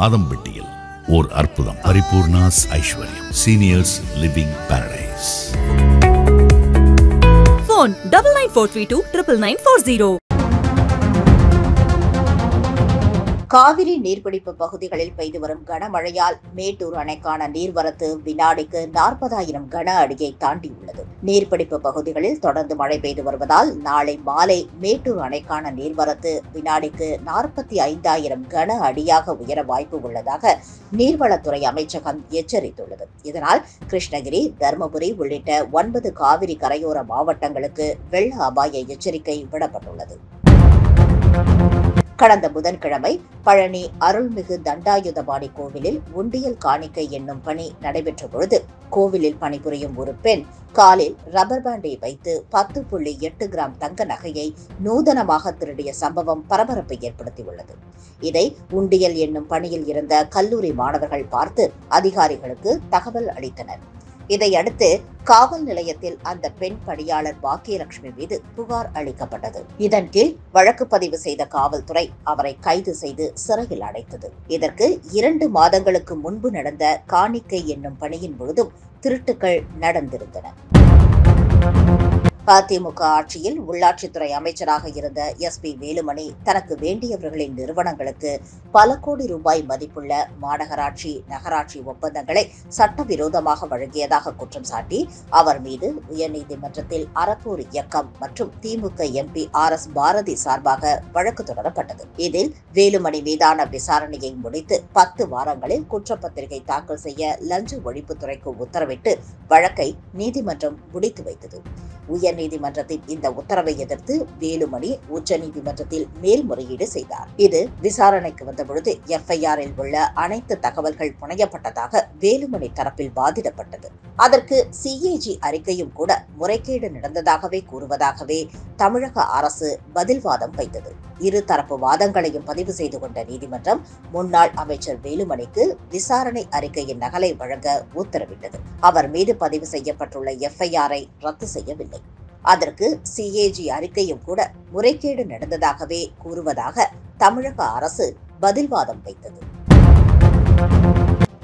மாதம்பட்டியில் ஓர் அற்புதம் Paripoornas Aishwaryam seniors living paradise Phone double nine four three two triple nine four zero. Kaveri நீர்பிடிப்பு பகுதிகளில் பெய்து வரும் கனமழையால் மேட்டூர் அணைக்கான நீர்வரத்து வினாடிக்கு நாற்பதாயிரம் கன அடியை தாண்டியுள்ளது. நீர்பிடிப்பு பகுதிகளில் தொடர்ந்து மழை பெய்து வருவதால் நாளை மாலை மேட்டூர் அணைக்கான நீர்வரத்து வினாடிக்கு நாற்பத்தி ஐந்தாயிரம் கன அடியாக உயர வாய்ப்பு உள்ளதாக நீர்வளத்துறை அமைச்சகம் எச்சரித்துள்ளது. இதனால் கிருஷ்ணகிரி தருமபுரி உள்ளிட்ட ஒன்பது காவிரி கரையோர மாவட்டங்களுக்கு வெள்ள அபாய எச்சரிக்கை விடப்பட்டுள்ளது. கடந்த புதன்கிழமை பழனி அருள்மிகு தண்டாயுதபாணி கோவிலில் உண்டியல் காணிக்கை என்னும் பணி நடைபெற்ற பொழுது கோவிலில் பணிபுரியும் ஒரு பெண் காலில் ரப்பர் பேண்டை வைத்து பத்து புள்ளி எட்டு கிராம் தங்க நகையை நூதனமாக திருடிய சம்பவம் பரபரப்பை ஏற்படுத்தியுள்ளது. இதை உண்டியல் என்னும் பணியில் இருந்த கல்லூரி மாணவர்கள் பார்த்து அதிகாரிகளுக்கு தகவல் அளித்தனர். இதையடுத்து காவல் நிலையத்தில் அந்த பெண் பணியாளர் பாக்கியலட்சுமி மீது புகார் அளிக்கப்பட்டது. இதன் கீழ் வழக்கு பதிவு செய்த காவல்துறை அவரை கைது செய்து சிறையில் அடைத்தது. இதற்கு இரண்டு மாதங்களுக்கு முன்பு நடந்த காணிக்கை என்னும் பணியின் பொழுதும் திருட்டுக்கள் நடந்திருந்தன. அதிமுக ஆட்சியில் உள்ளாட்சித்துறை அமைச்சராக இருந்த எஸ் பி வேலுமணி தனக்கு வேண்டியவர்களின் நிறுவனங்களுக்கு பல கோடி ரூபாய் மதிப்புள்ள மாநகராட்சி நகராட்சி ஒப்பந்தங்களை சட்டவிரோதமாக வழங்கியதாக குற்றம் சாட்டி அவர் மீது உயர்நீதிமன்றத்தில் அறப்பூர் இயக்கம் மற்றும் திமுக எம்பி ஆர் எஸ் பாரதி சார்பாக வழக்கு தொடரப்பட்டது. இதில் வேலுமணி மீதான விசாரணையை முடித்து பத்து வாரங்களில் குற்றப்பத்திரிகை தாக்கல் செய்ய லஞ்ச ஒழிப்புத்துறைக்கு உத்தரவிட்டு வழக்கை நீதிமன்றம் முடித்து வைத்தது. உச்சநீதிமன்றத்தின் இந்த உத்தரவை எதிர்த்து வேலுமணி உச்சநீதிமன்றத்தில் மேல்முறையீடு செய்தார். இது விசாரணைக்கு வந்தபொழுது எஃப்ஐஆரில் உள்ள அனைத்து தகவல்கள் புனையப்பட்டதாக வேலுமணி தரப்பில் வாதிடப்பட்டது. அதற்கு சிஏஜி அறிக்கையும் கூட முறைகேடு நடந்ததாகவே கூறுவதாகவே தமிழக அரசு பதில்வாதம் வைத்தது. இரு தரப்பு வாதங்களையும் பதிவு செய்து கொண்ட நீதிமன்றம் முன்னாள் அமைச்சர் வேலுமணிக்கு விசாரணை அறிக்கையின் நகலை வழங்க உத்தரவிட்டது. அவர் மீது பதிவு செய்யப்பட்டுள்ள எஃப்ஐஆரை ரத்து செய்யவில்லை. அதற்கு சிஏஜி அறிக்கையும் கூட முறைகேடு நடந்ததாகவே கூறுவதாக தமிழக அரசு பதில்வாதம் வைத்தது.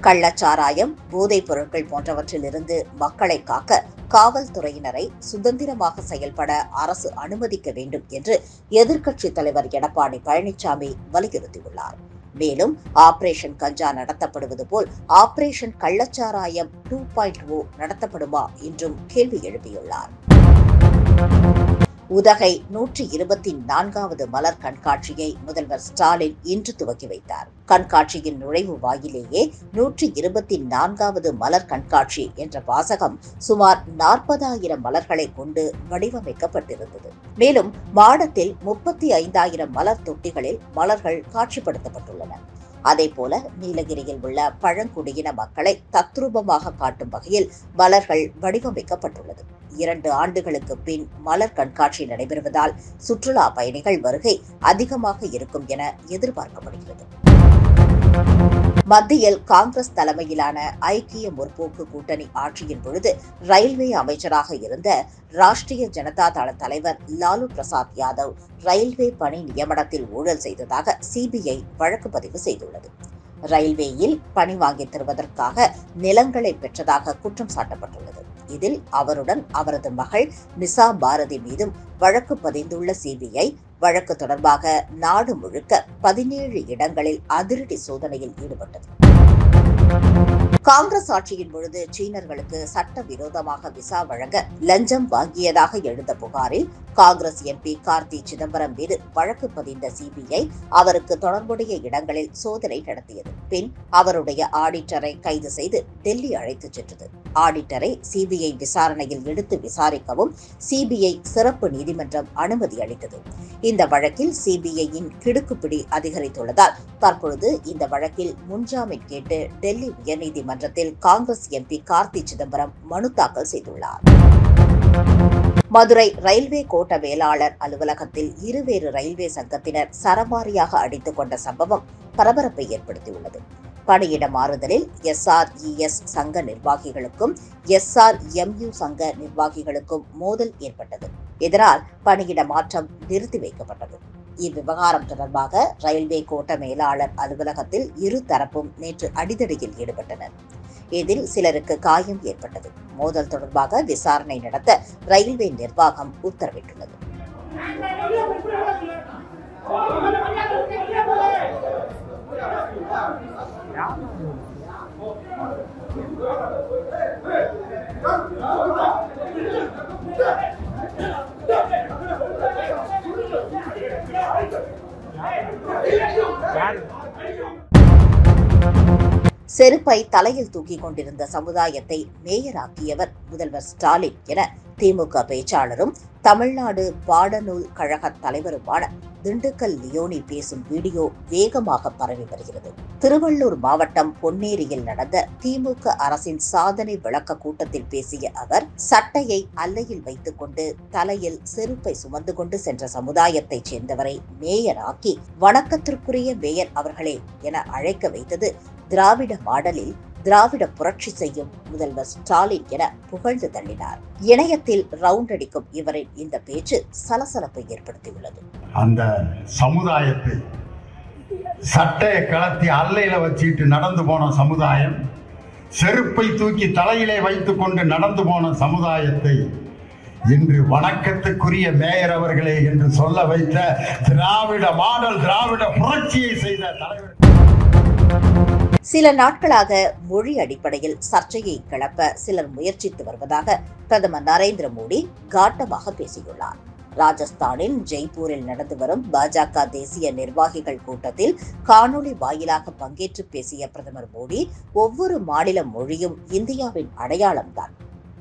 கள்ளச்சாராயம் போதைப் பொருட்கள் போன்றவற்றிலிருந்து மக்களை காக்க காவல்துறையினரை சுதந்திரமாக செயல்பட அரசு அனுமதிக்க வேண்டும் என்று எதிர்க்கட்சித் தலைவர் எடப்பாடி பழனிசாமி வலியுறுத்தியுள்ளார். மேலும் ஆபரேஷன் கஞ்சா நடத்தப்படுவது போல் ஆபரேஷன் கள்ளச்சாராயம் டூ பாயிண்ட் ஓ நடத்தப்படுமா என்றும் கேள்வி எழுப்பியுள்ளார். உதகை நூற்றி இருபத்தி நான்காவது மலர் கண்காட்சியை முதல்வர் ஸ்டாலின் இன்று துவக்கி வைத்தார். கண்காட்சியின் நுழைவு வாயிலேயே நூற்றி இருபத்தி நான்காவது மலர் கண்காட்சி என்ற வாசகம் சுமார் நாற்பதாயிரம் மலர்களை கொண்டு வடிவமைக்கப்பட்டிருந்தது. மேலும் மாடத்தில் முப்பத்தி ஐந்தாயிரம் மலர் தொட்டிகளில் மலர்கள் காட்சிப்படுத்தப்பட்டுள்ளன. அதே போல நீலகிரியில் உள்ள பழங்குடியின மக்களை தத்ரூபமாக காட்டும் வகையில் மலர்கள் வடிவமைக்கப்பட்டுள்ளது. இரண்டு ஆண்டுகளுக்கு பின் மலர் கண்காட்சி நடைபெறுவதால் சுற்றுலா பயணிகள் வருகை அதிகமாக இருக்கும் என எதிர்பார்க்கப்படுகிறது. மத்தியில் காங்கிரஸ் தலைமையிலான ஐக்கிய முற்போக்கு கூட்டணி ஆட்சியின் பொழுது ரயில்வே அமைச்சராக இருந்த ராஷ்டிரிய ஜனதா தள தலைவர் லாலு பிரசாத் யாதவ் ரயில்வே பணி நியமனத்தில் ஊழல் செய்ததாக சிபிஐ வழக்கு பதிவு செய்துள்ளது. ரயில்வேயில் பணி வாங்கித் தருவதற்காக நிலங்களை பெற்றதாக குற்றம் சாட்டப்பட்டுள்ளது. இதில் அவருடன் அவரது மகள் நிசா பாரதி மீதும் வழக்கு பதிந்துள்ள சிபிஐ வழக்கு தொடர்பாக நாடு முழுக்க பதினேழு இடங்களில் அதிரடி சோதனையில் ஈடுபட்டது. காங்கிரஸ் ஆட்சியின் பொழுது சீனர்களுக்கு சட்டவிரோதமாக விசா வழங்க லஞ்சம் வாங்கியதாக எழுந்த புகாரில் காங்கிரஸ் எம்பி கார்த்தி சிதம்பரம் மீது வழக்கு பதிந்த சிபிஐ அவருக்கு தொடர்புடைய இடங்களில் சோதனை நடத்தியது. பின் அவருடைய ஆடிட்டரை கைது செய்து டெல்லி அழைத்துச் சென்றது. ஆடிட்டரை சிபிஐ விசாரணையில் எடுத்து விசாரிக்கவும் சிபிஐ சிறப்பு நீதிமன்றம் அனுமதி அளித்தது. இந்த வழக்கில் சிபிஐயின் கிடுக்குப்பிடி அதிகரித்துள்ளதால் தற்பொழுது இந்த வழக்கில் முன்ஜாமீன் கேட்டு டெல்லி உயர்நீதிமன்றத்தில் காங்கிரஸ் எம்பி கார்த்தி சிதம்பரம் மனு தாக்கல் செய்துள்ளார். மதுரை ரயில்வே கோட்ட வேளாளர் அலுவலகத்தில் இருவேறு ரயில்வே சங்கத்தினர் சரமாரியாக அடித்துக் கொண்ட சம்பவம் பரபரப்பை ஏற்படுத்தியுள்ளது. பணியிட மாறுதலில் எஸ்ஆர்இஎஸ் சங்க நிர்வாகிகளுக்கும் எஸ்ஆர்எம்யூ சங்க நிர்வாகிகளுக்கும் மோதல் ஏற்பட்டது. இதனால் பணியிட மாற்றம் நிறுத்தி வைக்கப்பட்டது. இவ்விவகாரம் தொடர்பாக ரயில்வே கோட்ட மேலாளர் அலுவலகத்தில் இரு தரப்பும் நேற்று அடிதடியில் ஈடுபட்டனர். இதில் சிலருக்கு காயம் ஏற்பட்டது. மோதல் தொடர்பாக விசாரணை நடத்த ரயில்வே நிர்வாகம் உத்தரவிட்டுள்ளது. செருப்பை தலையில் தூக்கிக் கொண்டிருந்த சமுதாயத்தை மேயராக்கியவர் முதல்வர் ஸ்டாலின் என திமுக பேச்சாளரும் தமிழ்நாடு பாடநூல் கழக தலைவருமான திண்டுக்கல் லியோனி பேசும் வீடியோ வேகமாக பரவி வருகிறது. திருவள்ளூர் மாவட்டம் பொன்னேரியில் நடந்த திமுக அரசின் சாதனை விளக்க கூட்டத்தில் பேசிய அவர் சட்டையை அல்லையில் வைத்துக் கொண்டு தலையில் செருப்பை சுமந்து கொண்டு சென்ற சமுதாயத்தைச் சேர்ந்தவரை மேயராக்கி வணக்கத்திற்குரிய மேயர் அவர்களே என அழைக்க வைத்தது திராவிட மாடலில் திராவிட புரட்சி செய்யும் முதல்வர் ஸ்டாலின் என புகழ்ந்து தள்ளினார். இணையத்தில் ரவுண்ட் அடிக்கும் இவரின் இந்த பேச்சு சலசலப்பை ஏற்படுத்தியுள்ளது. அந்த சமுதாயத்தை சட்டையை கலத்தி அல்லையில வச்சுட்டு நடந்து போன சமுதாயம் செருப்பை தூக்கி தலையிலே வைத்துக் கொண்டு நடந்து போன சமுதாயத்தை இன்று வணக்கத்துக்குரிய மேயர் அவர்களே என்று சொல்ல வைத்த திராவிட மாடல் திராவிட புரட்சியை செய்த தலைவர். சில நாட்களாக மொழி அடிப்படையில் சர்ச்சையை கிளப்ப சிலர் முயற்சித்து வருவதாக பிரதமர் நரேந்திர மோடி காட்டமாக பேசியுள்ளார். ராஜஸ்தானின் ஜெய்ப்பூரில் நடந்து வரும் பாஜக தேசிய நிர்வாகிகள் கூட்டத்தில் காணொலி வாயிலாக பங்கேற்று பேசிய பிரதமர் மோடி ஒவ்வொரு மாநில மொழியும் இந்தியாவின் அடையாளம்தான்.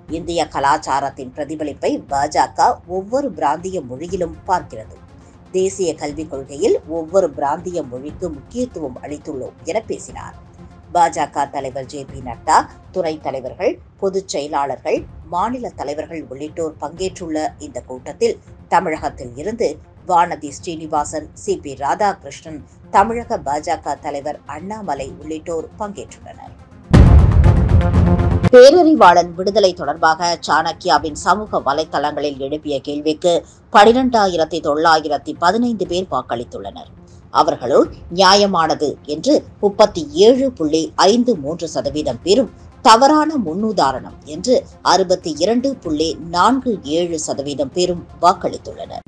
இந்திய கலாச்சாரத்தின் பிரதிபலிப்பை பாஜக ஒவ்வொரு பிராந்திய மொழியிலும் பார்க்கிறது. தேசிய கல்விக் கொள்கையில் ஒவ்வொரு பிராந்திய மொழிக்கு முக்கியத்துவம் அளித்துள்ளோம் என பேசினார். பாஜக தலைவர் ஜே பி நட்டா துறை தலைவர்கள் பொதுச் செயலாளர்கள் மாநில தலைவர்கள் உள்ளிட்டோர் பங்கேற்றுள்ள இந்த கூட்டத்தில் தமிழகத்தில் இருந்து வானதி ஸ்ரீனிவாசன் சி பி ராதாகிருஷ்ணன் தமிழக பாஜக தலைவர் அண்ணாமலை உள்ளிட்டோர் பங்கேற்றுள்ளனர். பேரறிவாளன் விடுதலை தொடர்பாக சாணக்கியாவின் சமூக வலைதளங்களில் எழுப்பிய கேள்விக்கு பனிரெண்டாயிரத்தி தொள்ளாயிரத்தி பதினைந்து பேர் வாக்களித்துள்ளனர். அவர்களுள் நியாயமானது என்று முப்பத்தி ஏழு புள்ளி ஐந்து மூன்று சதவீதம் பேரும் தவறான முன்னுதாரணம் என்று அறுபத்தி இரண்டு புள்ளி நான்கு ஏழு சதவீதம் பேரும் வாக்களித்துள்ளனர்.